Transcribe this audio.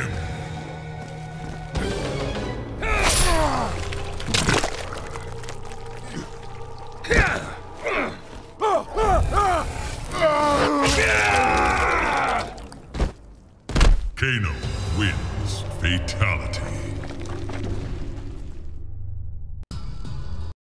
him. Kano wins fatality.